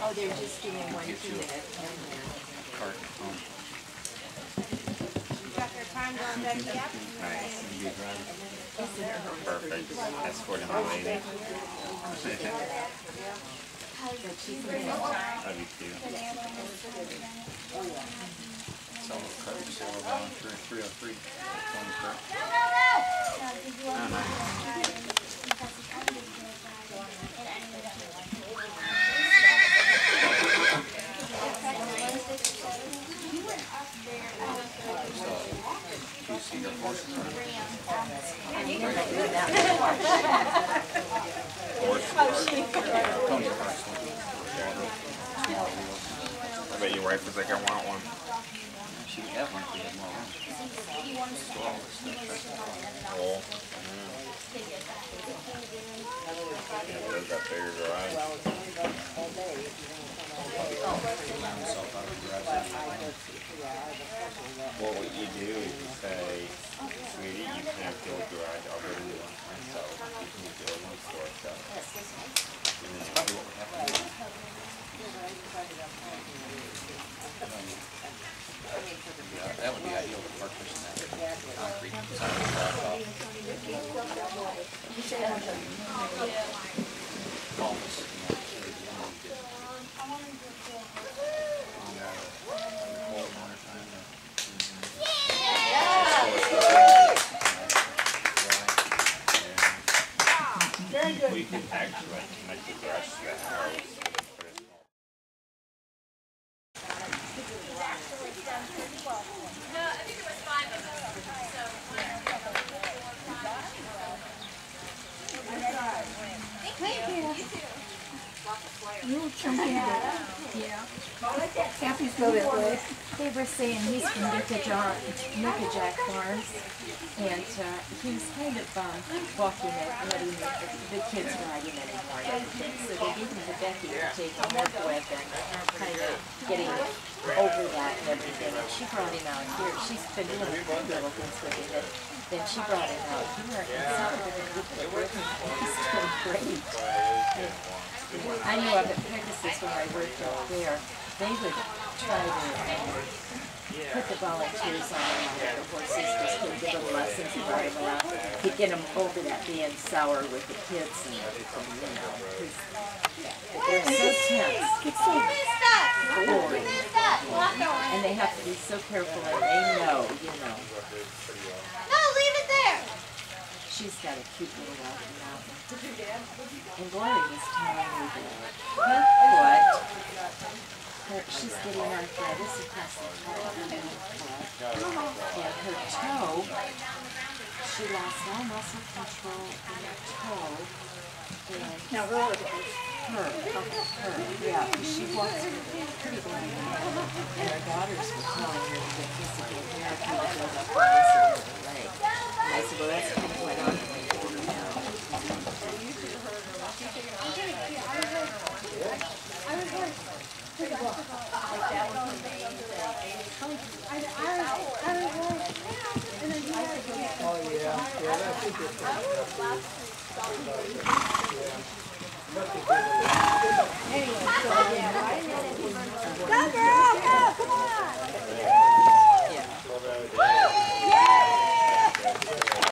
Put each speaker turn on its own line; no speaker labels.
Oh, they're just doing one two minute.
cart home.
Got their time going back yet?
Nice. You be driving. Perfect. Escorting my lady. Love you too. It's almost cut the sale down for three oh three. One cart. Oh, nice. Do you see the horse? Tony Carson. I bet your wife was like, I want one. She would have one if we had more room. Oh. Yeah, they've got bigger garage. Well, what you do is you say, sweetie, you can't build garage, I'll build you one myself. You can build one store stuff. And then you do what we have to do.
Yeah, that would be ideal to park pushing that concrete side of the blacktop. Almost, you know, sure you know, you get on the, on the cold winter time, uh,
We could actually connect the to the house.
Happy's go that way. They were saying he's from Nickajack, Nickajack Farms, and uh, he was kind of um, walking it, letting the, the kids riding anymore. and. So they gave him to Becky to take him with and kind of getting over that and everything. And she brought him out here. She's been doing little things with him. And then she brought him out here and some of it with the working. He's doing great. I knew up at Pegasus when I worked out there, they would try to um, put the volunteers on the horses, just to give them lessons and ride them around, to get them over that being sour with the kids and everything, you know. They're so tense, it's so boring, and they have to be so careful and they know, you know.
No, leave it there.
She's got a cute little Rocky Mountain. And Gloria was telling me that her foot, her, she's getting arthritis across the top of her foot. And her toe, she lost all muscle control in her toe. And
Now it.
her, her, yeah, she walks pretty blind And her daughters were telling her to get physical therapy to build up the muscle in her leg. And I said, well, that's kind of what I'm going to do now.
Go girl, go, come on.